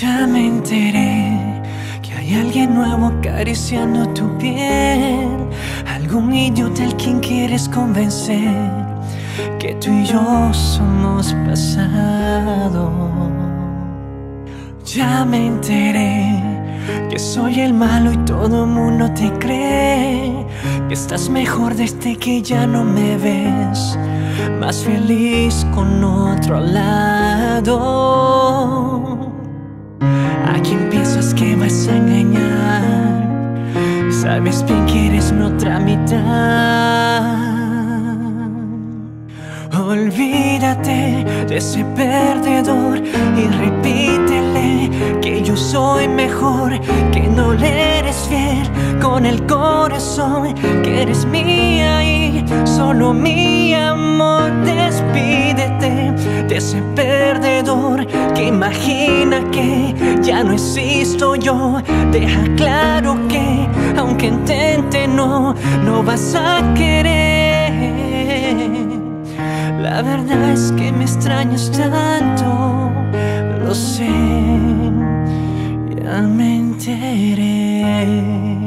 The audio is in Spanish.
Ya me enteré que hay alguien nuevo acariciando tu piel. Algún idiota al quien quieres convencer que tú y yo somos pasado. Ya me enteré que soy el malo y todo mundo te cree que estás mejor desde que ya no me ves, más feliz con otro lado. Sabes bien que eres nuestra mitad. Olvídate de ese perdedor y repítele que yo soy mejor, que no le eres fiel con el corazón, que eres mía y solo mi amor. Despídete de ese perdedor que imagina que ya no existo yo. Deja claro que no, no vas a querer. La verdad es que me extrañas tanto, lo sé, ya me enteré.